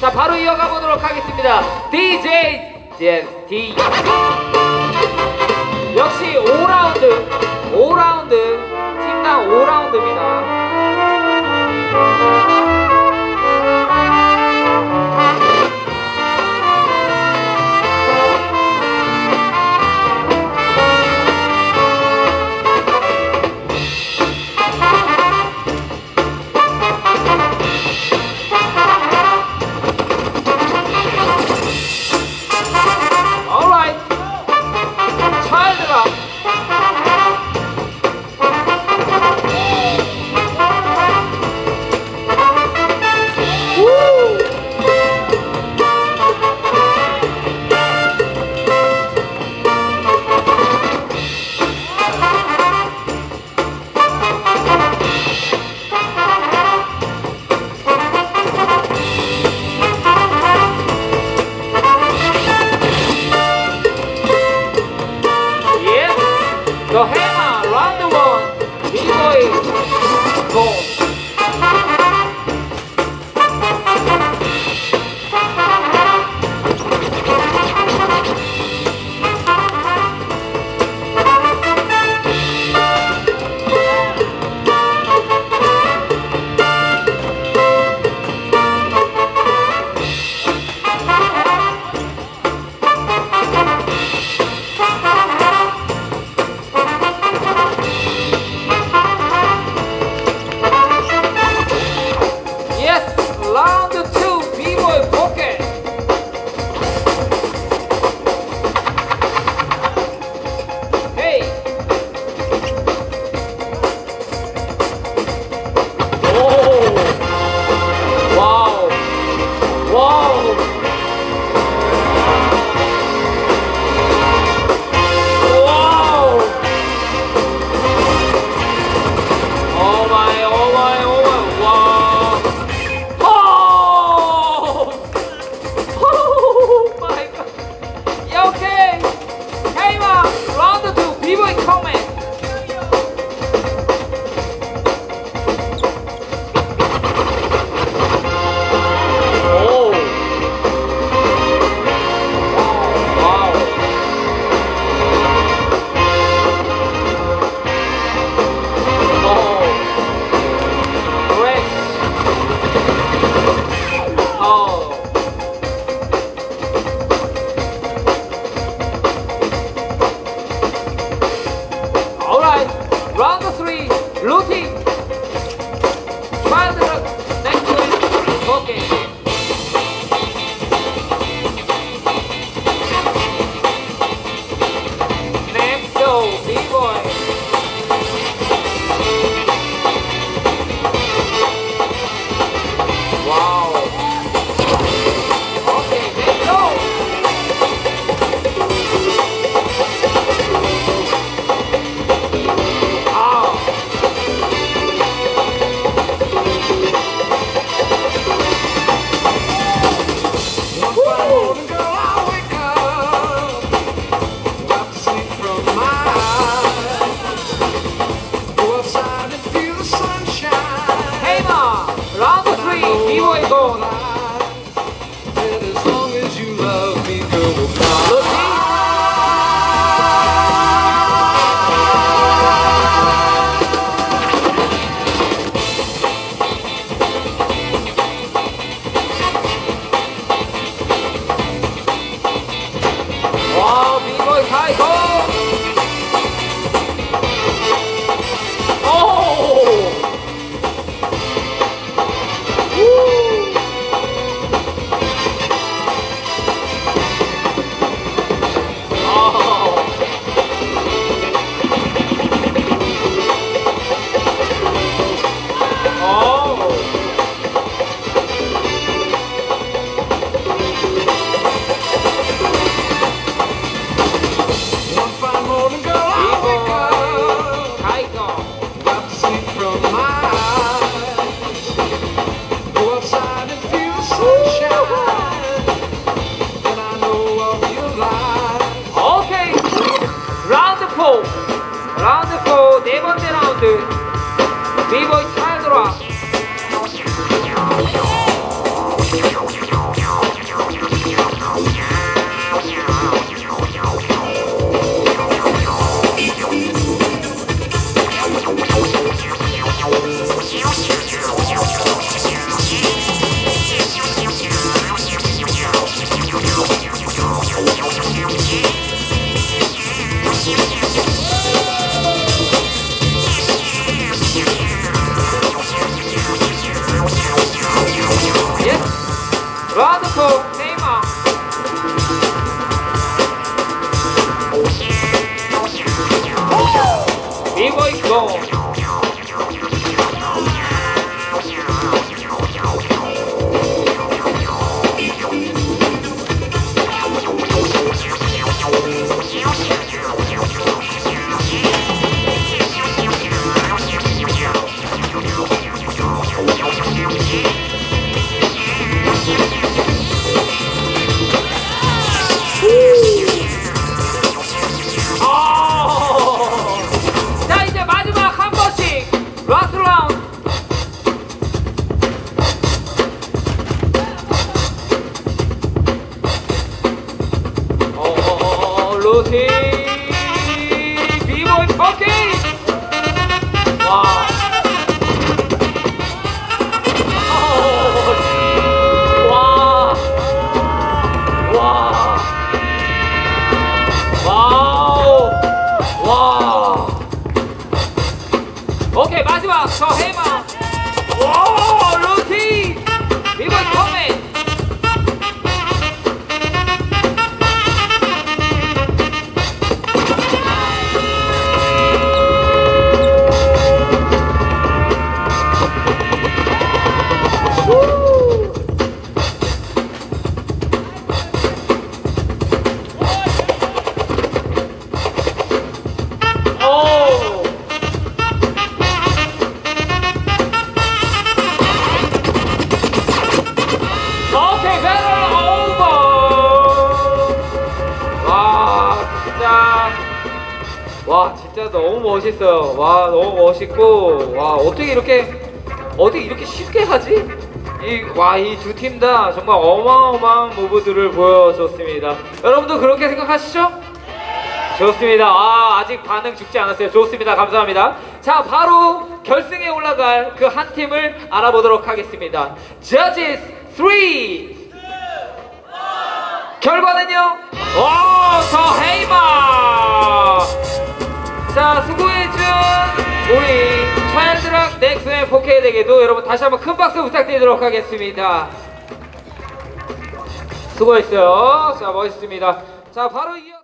자 바로 이어가 보도록 하겠습니다. DJ GST 예, 역시 5라운드 5라운드 팀당 5라운드입니다. Hola. 마지막 와 진짜 와 진짜 너무 멋있어요. 와 너무 멋있고 와 어떻게 이렇게 어떻게 이렇게 쉽게 하지? 이와이 두 팀 다 정말 어마어마한 무브들을 보여줬습니다. 여러분도 그렇게 생각하시죠? 좋습니다. 아, 아직 반응 죽지 않았어요. 좋습니다. 감사합니다. 자, 바로 결승에 올라갈 그 한 팀을 알아보도록 하겠습니다. Judges 3! 결과는요? 오, 저 헤이 우리 차일드락 넥슨의 4K 대게도 여러분 다시 한번 큰 박수 부탁드리도록 하겠습니다. 수고했어요. 자, 멋있습니다. 자, 바로 이어